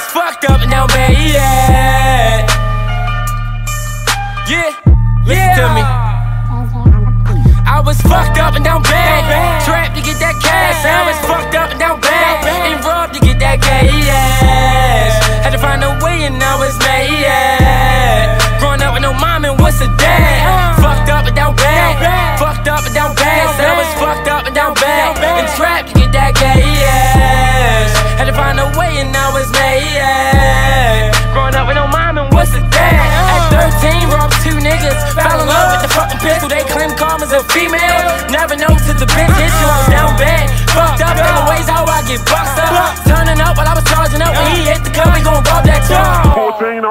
was fucked up and down bad, yeah. Yeah, listen to me. I was fucked up and down bad. Trapped to get that cash. I was fucked up and down bad. And robbed to get that cash. Had to find a way and I was mad, yeah. Growing up with no mom and what's a dad?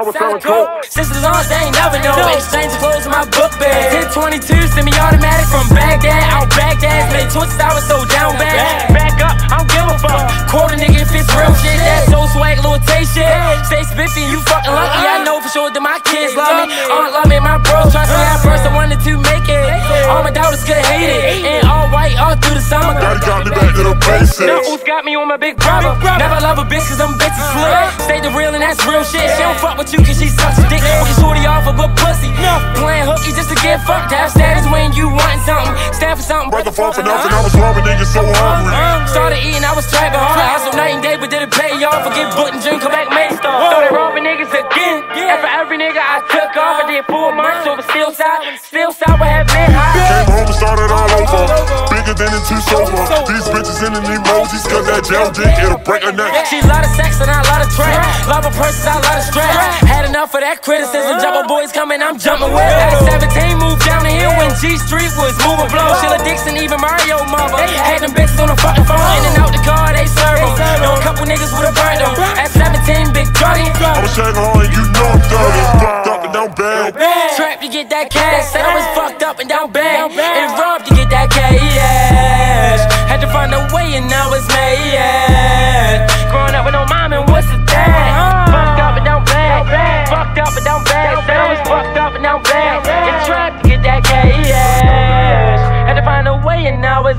14, I was selling coke. Sisters on, they ain't never know. Exchange clothes in my book bag. 1022, semi automatic from Baghdad. Out Baghdad, made twisted, I was so down bad. Back up, I don't give a fuck. Quarter nigga if it's real shit. That's so swag, little taste shit. Stay spiffy, you fucking lucky. I uh-huh. know for sure that my kids love me. Aunt love me, my bros trust me. At first I wanted to make it. All my daughters could hate it. And all white all through the summer. Daddy got me back to the basics. Now who's got me on my big brother? Never love a bitch cause them bitches slick. Stay the real and that's real shit. She don't fuck with you cause she sucks a dick. Fucking shorty off a good pussy. Playing hooky just to get fucked. Have status when you want something. Stand for something. Brother fall for nothing, I was robbing niggas so uh-huh. hungry. Started eating, I was trapping hard. Hustle night and day, but did it pay off? Forget book and drink, come back, make star. Started robbing niggas again. And for every nigga I took off, I did four months over still side. Still side, what have been high. Came home and started all over. Bigger than in two sober. These bitches in the emojis, cause that gel dick, it'll break a neck. She lot of sex and I love the track. Love her purses, I lot of strap. Had enough of that criticism. Jumbo boys coming, I'm jumping with. At 17, moved down the hill when G Street was moving blow. Sheila Dixon, even Mario mother. Had them bitches on the fucking phone. In and out the car, they serve 'em. Know a couple niggas would've burnt them. At 17, big druggy. I'm shaking hard and you know I'm dirty. Fucked up and down bad. Trap you get that cash. Said I was fucked up and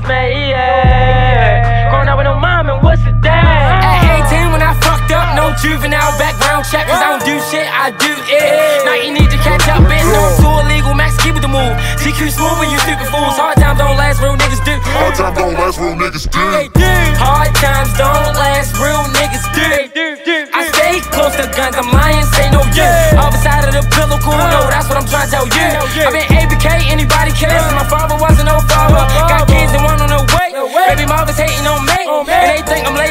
made. Yeah. Growing up with no mom and what's the dad? At 18 when I fucked up, no juvenile background check. Cause I don't do shit, I do it. Now you need to catch up, bitch. No, I'm too illegal, max keep with the move. TQ smooth when you stupid fools. Hard times don't last, real niggas do. Hard time don't last, real niggas do. Hard times don't last, real niggas do. I stay close to guns, I'm lying, say no you. Other side of the pillow, cool, no, that's what I'm trying to tell you. I've been ABK, anybody cares? My father wasn't no father.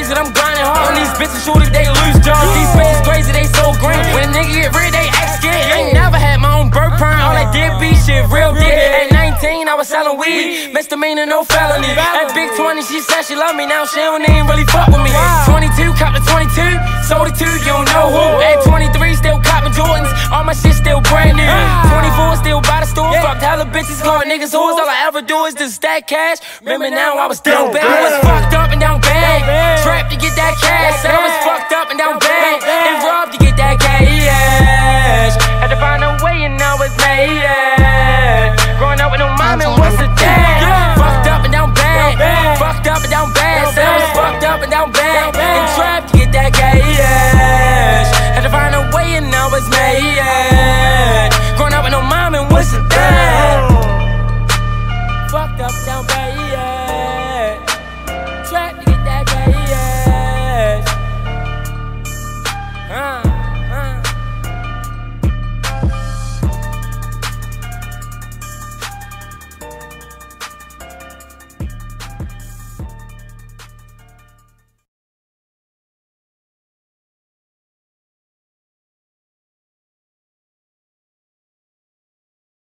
Think I'm grinding hard. And these bitches shooters, they lose jobs. These bitches crazy, they so green. When a nigga get rid, they act scared. I ain't never had my own birth prime. All I did be shit, real dick. At 19, I was selling weed. Misdemeanor, no felony. At Big 20, she said she love me. Now she don't even really fuck with me. 22, cop the 22. Sold it to, you don't know who. At 23, still copping Jordans. All my shit still brand new. Ah. 24, still by the store. Fucked hella bitches, calling niggas whores. All I ever do is just stack cash. Remember now, I was down bad. I was fucked up and down bad. Trapped to get that cash. I was fucked up and down bad. And robbed